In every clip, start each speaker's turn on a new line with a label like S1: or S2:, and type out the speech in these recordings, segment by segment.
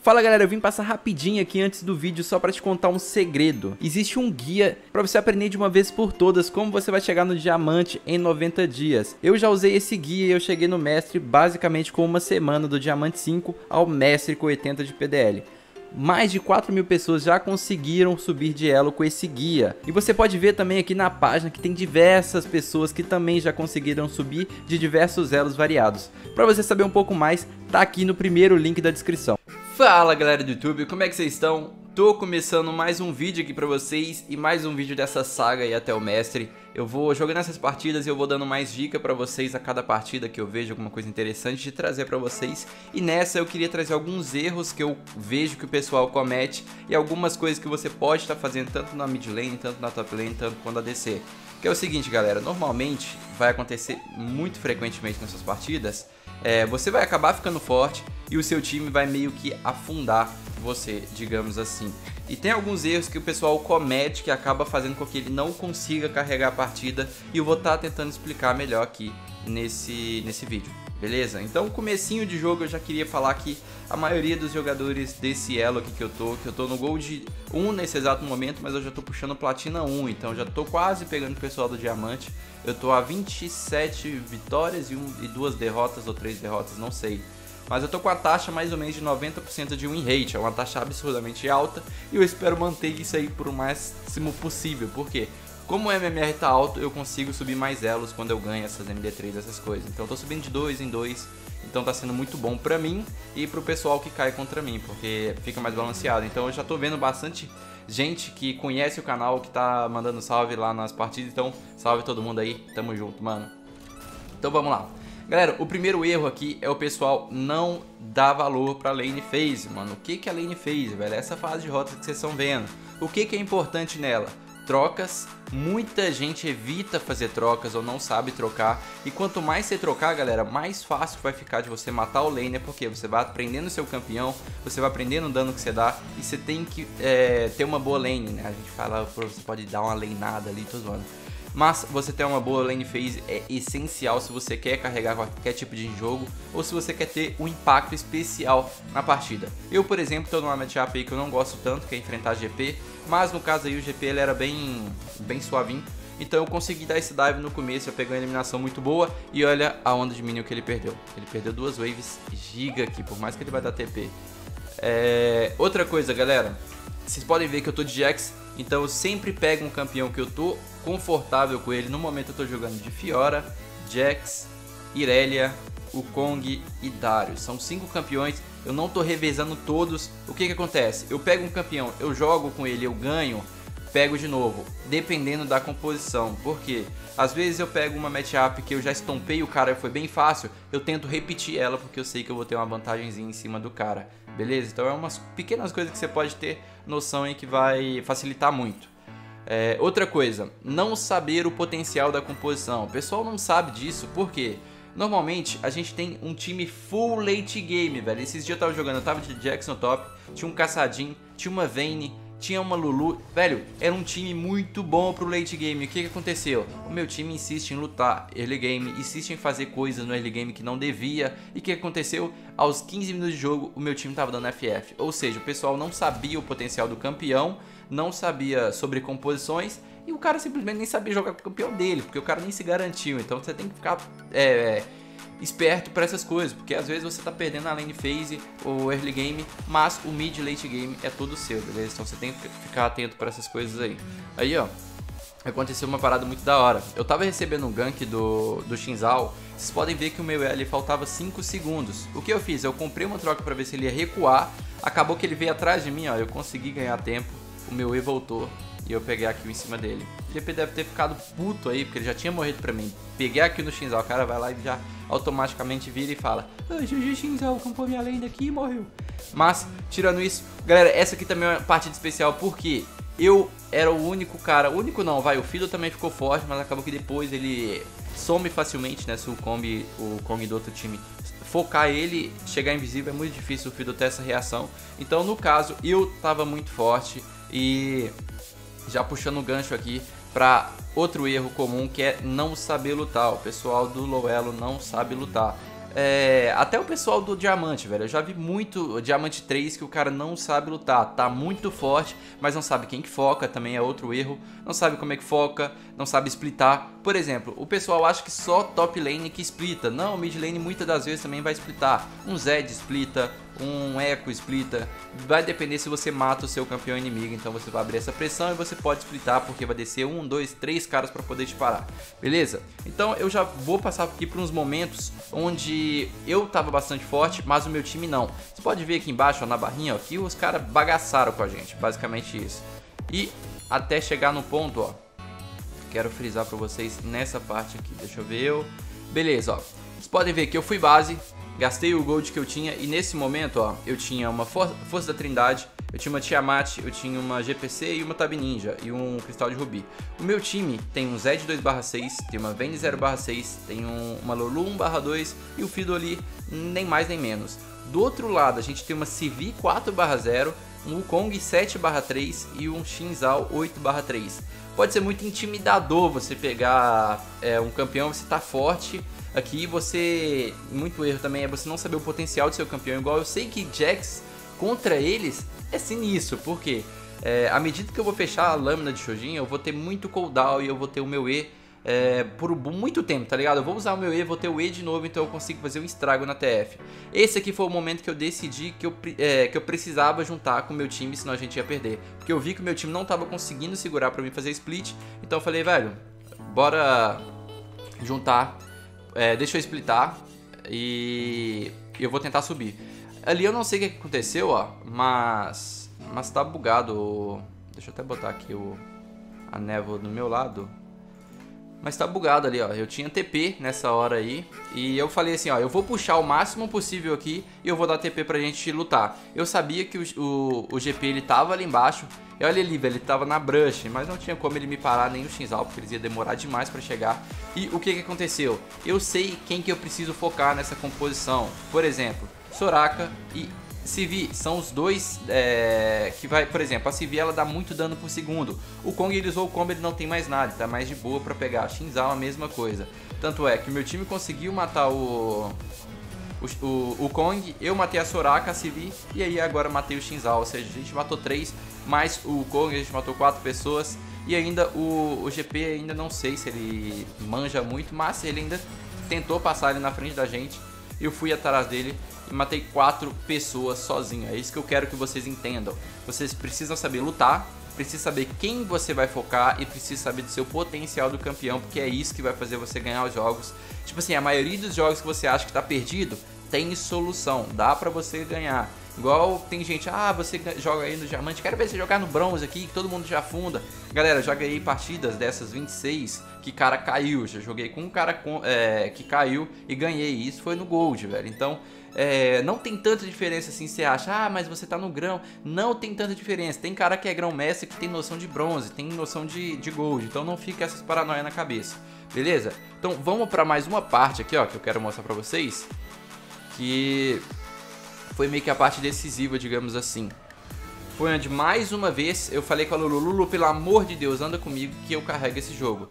S1: Fala galera, eu vim passar rapidinho aqui antes do vídeo só para te contar um segredo. Existe um guia para você aprender de uma vez por todas como você vai chegar no diamante em 90 dias. Eu já usei esse guia e eu cheguei no mestre basicamente com uma semana do diamante 5 ao mestre com 80 de PDL mais de 4 mil pessoas já conseguiram subir de elo com esse guia. E você pode ver também aqui na página que tem diversas pessoas que também já conseguiram subir de diversos elos variados. Para você saber um pouco mais, tá aqui no primeiro link da descrição. Fala galera do YouTube, como é que vocês estão? Tô começando mais um vídeo aqui pra vocês e mais um vídeo dessa saga aí até o mestre. Eu vou jogando essas partidas e eu vou dando mais dica pra vocês a cada partida que eu vejo alguma coisa interessante de trazer pra vocês. E nessa eu queria trazer alguns erros que eu vejo que o pessoal comete e algumas coisas que você pode estar tá fazendo tanto na mid lane, tanto na top lane, tanto quando ADC. Que é o seguinte galera, normalmente vai acontecer muito frequentemente nessas partidas, é, você vai acabar ficando forte e o seu time vai meio que afundar você, digamos assim. E tem alguns erros que o pessoal comete que acaba fazendo com que ele não consiga carregar a partida e eu vou estar tá tentando explicar melhor aqui nesse, nesse vídeo. Beleza? Então, comecinho de jogo eu já queria falar que a maioria dos jogadores desse elo aqui que eu tô, que eu tô no Gold 1 nesse exato momento, mas eu já tô puxando Platina 1, então já tô quase pegando o pessoal do Diamante. Eu tô a 27 vitórias e, um, e duas derrotas ou três derrotas, não sei. Mas eu tô com a taxa mais ou menos de 90% de win rate, é uma taxa absurdamente alta e eu espero manter isso aí por o máximo possível, porque como o MMR tá alto, eu consigo subir mais elos quando eu ganho essas MD3, essas coisas. Então eu tô subindo de 2 em 2, então tá sendo muito bom pra mim e pro pessoal que cai contra mim, porque fica mais balanceado. Então eu já tô vendo bastante gente que conhece o canal, que tá mandando salve lá nas partidas, então salve todo mundo aí, tamo junto, mano. Então vamos lá. Galera, o primeiro erro aqui é o pessoal não dar valor pra lane phase, mano. O que, que a lane phase, velho? Essa fase de rota que vocês estão vendo. O que, que é importante nela? Trocas. Muita gente evita fazer trocas ou não sabe trocar. E quanto mais você trocar, galera, mais fácil vai ficar de você matar o laner, porque você vai aprendendo seu campeão, você vai aprendendo o dano que você dá e você tem que é, ter uma boa lane, né? A gente fala, você pode dar uma laneada ali, tô zoando. Mas você ter uma boa lane phase é essencial se você quer carregar qualquer tipo de jogo ou se você quer ter um impacto especial na partida. Eu, por exemplo, estou numa matchup aí que eu não gosto tanto, que é enfrentar GP, mas no caso aí o GP ele era bem, bem suavinho. Então eu consegui dar esse dive no começo, eu peguei uma eliminação muito boa e olha a onda de minion que ele perdeu. Ele perdeu duas waves giga aqui, por mais que ele vai dar TP. É... Outra coisa, galera, vocês podem ver que eu tô de Jax, então eu sempre pego um campeão que eu tô confortável com ele. No momento eu tô jogando de Fiora, Jax, Irelia, Kong e Darius. São cinco campeões, eu não tô revezando todos. O que que acontece? Eu pego um campeão, eu jogo com ele, eu ganho, pego de novo, dependendo da composição. Por quê? Às vezes eu pego uma matchup que eu já estompei o cara e foi bem fácil, eu tento repetir ela porque eu sei que eu vou ter uma vantagemzinha em cima do cara. Beleza? Então é umas pequenas coisas que você pode ter noção em que vai facilitar muito. É, outra coisa, não saber o potencial da composição. O pessoal não sabe disso, por quê? Normalmente a gente tem um time full late game, velho. Esses dias eu tava jogando, eu tava de Jackson top, tinha um caçadinho, tinha uma Vayne, tinha uma Lulu. Velho, era um time muito bom pro late game. O que, que aconteceu? O meu time insiste em lutar early game, insiste em fazer coisas no early game que não devia. E o que aconteceu? Aos 15 minutos de jogo, o meu time tava dando FF. Ou seja, o pessoal não sabia o potencial do campeão não sabia sobre composições e o cara simplesmente nem sabia jogar com o campeão dele, porque o cara nem se garantiu. Então você tem que ficar é, esperto para essas coisas, porque às vezes você tá perdendo a lane phase ou early game, mas o mid late game é todo seu, beleza? Então você tem que ficar atento para essas coisas aí. Aí, ó, aconteceu uma parada muito da hora. Eu tava recebendo um gank do, do Shinzal, vocês podem ver que o meu L faltava 5 segundos. O que eu fiz? Eu comprei uma troca para ver se ele ia recuar, acabou que ele veio atrás de mim, ó, eu consegui ganhar tempo o meu E voltou e eu peguei aqui em cima dele. O GP deve ter ficado puto aí, porque ele já tinha morrido pra mim. Peguei aqui no Shinzal, o cara vai lá e já automaticamente vira e fala Ah, GG Shinzal, campou minha lenda aqui e morreu. Mas, tirando isso, galera, essa aqui também é uma partida especial, porque eu era o único cara, o único não, vai, o Fido também ficou forte, mas acabou que depois ele some facilmente, né, se o Kong, o Kong do outro time focar ele, chegar invisível é muito difícil o Fido ter essa reação. Então, no caso, eu tava muito forte, e já puxando o gancho aqui para outro erro comum que é não saber lutar. O pessoal do low elo não sabe lutar. é, até o pessoal do Diamante, velho. Eu já vi muito Diamante 3 que o cara não sabe lutar. Tá muito forte, mas não sabe quem que foca, também é outro erro. Não sabe como é que foca, não sabe splitar. Por exemplo, o pessoal acha que só top lane que splita. Não, mid lane muitas das vezes também vai splitar. Um Zed splita, um Echo splita. Vai depender se você mata o seu campeão inimigo. Então você vai abrir essa pressão e você pode splitar porque vai descer um, dois, três caras para poder te parar. Beleza? Então eu já vou passar aqui por uns momentos onde eu tava bastante forte, mas o meu time não. Você pode ver aqui embaixo, ó, na barrinha, ó, que os caras bagaçaram com a gente. Basicamente isso. E até chegar no ponto, ó. Quero frisar para vocês nessa parte aqui. Deixa eu ver eu. Beleza, ó. Vocês podem ver que eu fui base, gastei o gold que eu tinha e nesse momento, ó, eu tinha uma For Força da Trindade, eu tinha uma Tiamat, eu tinha uma GPC e uma Tab Ninja e um Cristal de Rubi. O meu time tem um Zed 2/6, tem uma Vayne 0/6, tem um, uma Lulu 1/2 e o Fido ali nem mais nem menos. Do outro lado, a gente tem uma CV 4/0, um Wukong 7/3 e um Shinzal 8/3. Pode ser muito intimidador você pegar é, um campeão, você tá forte aqui, você muito erro também é você não saber o potencial do seu campeão. Igual eu sei que Jax contra eles é sinistro, porque é, à medida que eu vou fechar a lâmina de Shojin, eu vou ter muito cooldown e eu vou ter o meu E é, por muito tempo, tá ligado? Eu vou usar o meu E, vou ter o E de novo, então eu consigo fazer um estrago na TF. Esse aqui foi o momento que eu decidi que eu, é, que eu precisava juntar com o meu time, senão a gente ia perder. Porque eu vi que o meu time não tava conseguindo segurar pra mim fazer split, então eu falei, velho, bora juntar, é, deixa eu splitar e eu vou tentar subir. Ali eu não sei o que aconteceu, ó, mas mas tá bugado. Deixa eu até botar aqui o a névoa do meu lado. Mas tá bugado ali, ó. Eu tinha TP nessa hora aí. E eu falei assim, ó. Eu vou puxar o máximo possível aqui. E eu vou dar TP pra gente lutar. Eu sabia que o, o, o GP ele tava ali embaixo. E olha ali, velho. Ele tava na brush. Mas não tinha como ele me parar nem o Shinzal. Porque eles iam demorar demais pra chegar. E o que que aconteceu? Eu sei quem que eu preciso focar nessa composição. Por exemplo, Soraka e CV são os dois é, que vai, por exemplo, a CV ela dá muito dano por segundo. O Kong ele usou o combo, ele não tem mais nada, tá mais de boa para pegar. A Shinzal a mesma coisa. Tanto é que o meu time conseguiu matar o o, o, o, Kong, eu matei a Soraka, a CV e aí agora matei o Shinzal. Ou seja, a gente matou três, mais o Kong a gente matou quatro pessoas. E ainda o, o GP ainda não sei se ele manja muito, mas ele ainda tentou passar ali na frente da gente. Eu fui atrás dele e matei quatro pessoas sozinho. É isso que eu quero que vocês entendam. Vocês precisam saber lutar, precisa saber quem você vai focar e precisa saber do seu potencial do campeão, porque é isso que vai fazer você ganhar os jogos. Tipo assim, a maioria dos jogos que você acha que tá perdido tem solução, dá para você ganhar. Igual tem gente, ah, você joga aí no diamante, quero ver você jogar no bronze aqui, que todo mundo já afunda. Galera, já ganhei partidas dessas 26 que cara caiu, já joguei com um cara com, é, que caiu e ganhei. Isso foi no gold, velho. Então, é, não tem tanta diferença assim, você acha, ah, mas você tá no grão. Não tem tanta diferença. Tem cara que é grão mestre que tem noção de bronze, tem noção de, de gold. Então não fica essas paranoia na cabeça, beleza? Então vamos para mais uma parte aqui, ó, que eu quero mostrar pra vocês. Que foi meio que a parte decisiva, digamos assim. Foi onde mais uma vez eu falei com a Lulu, Lulu, pelo amor de Deus, anda comigo que eu carrego esse jogo.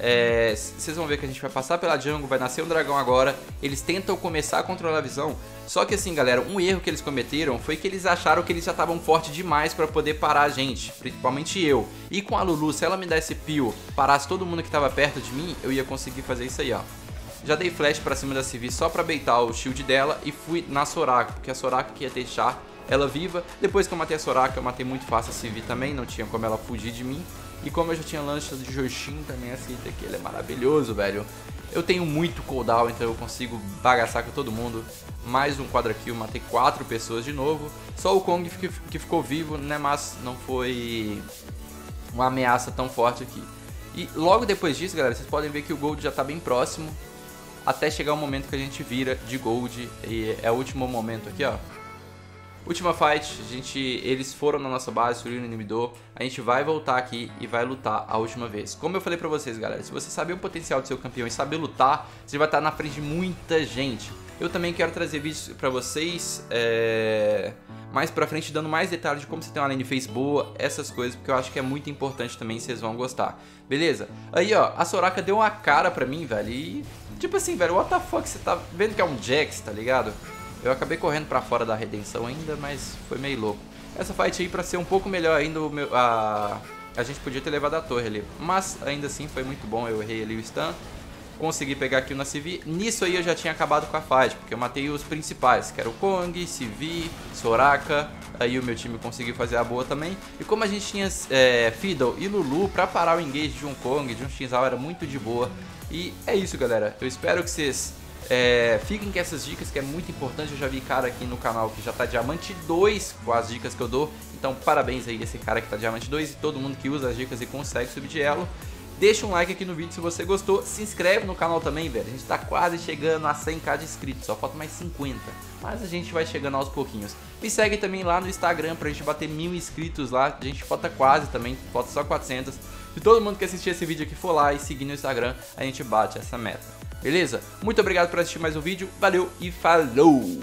S1: É, vocês vão ver que a gente vai passar pela jungle, vai nascer um dragão agora. Eles tentam começar a controlar a visão. Só que assim, galera, um erro que eles cometeram foi que eles acharam que eles já estavam fortes demais para poder parar a gente, principalmente eu. E com a Lulu, se ela me desse pio, parasse todo mundo que estava perto de mim, eu ia conseguir fazer isso aí, ó. Já dei flash pra cima da Civi só pra beitar o shield dela e fui na Soraka, porque a Soraka que ia deixar ela viva. Depois que eu matei a Soraka, eu matei muito fácil a Civi também, não tinha como ela fugir de mim. E como eu já tinha lança de Joshin também, assim, que ele é maravilhoso, velho. Eu tenho muito cooldown, então eu consigo bagaçar com todo mundo. Mais um quadra kill, matei quatro pessoas de novo. Só o Kong que ficou vivo, né, mas não foi uma ameaça tão forte aqui. E logo depois disso, galera, vocês podem ver que o Gold já tá bem próximo até chegar o momento que a gente vira de gold e é o último momento aqui, ó. Última fight, a gente, eles foram na nossa base, o inibidor, a gente vai voltar aqui e vai lutar a última vez. Como eu falei pra vocês, galera, se você saber o potencial do seu campeão e saber lutar, você vai estar na frente de muita gente. Eu também quero trazer vídeos pra vocês, é... mais pra frente, dando mais detalhes de como você tem uma lane face boa, essas coisas, porque eu acho que é muito importante também, vocês vão gostar. Beleza? Aí, ó, a Soraka deu uma cara pra mim, velho, e Tipo assim, velho, what the fuck, você tá vendo que é um Jax, tá ligado? Eu acabei correndo pra fora da redenção ainda, mas foi meio louco. Essa fight aí, pra ser um pouco melhor ainda, meu, a, a gente podia ter levado a torre ali. Mas, ainda assim, foi muito bom, eu errei ali o stun. Consegui pegar aqui o CV. Nisso aí eu já tinha acabado com a fight, porque eu matei os principais, que era o Kong, CV, Soraka. Aí o meu time conseguiu fazer a boa também. E como a gente tinha é, Fiddle e Lulu pra parar o engage de um Kong, de um Shinzal, era muito de boa. E é isso, galera. Eu espero que vocês é, fiquem com essas dicas que é muito importante. Eu já vi cara aqui no canal que já tá diamante 2 com as dicas que eu dou. Então, parabéns aí esse cara que tá diamante 2 e todo mundo que usa as dicas e consegue subir de elo. Deixa um like aqui no vídeo se você gostou. Se inscreve no canal também, velho. A gente tá quase chegando a 100k de inscritos. Só falta mais 50. Mas a gente vai chegando aos pouquinhos. Me segue também lá no Instagram pra gente bater mil inscritos lá. A gente falta quase também. Falta só 400. Se todo mundo que assistir esse vídeo aqui for lá e seguir no Instagram, a gente bate essa meta. Beleza? Muito obrigado por assistir mais um vídeo. Valeu e falou!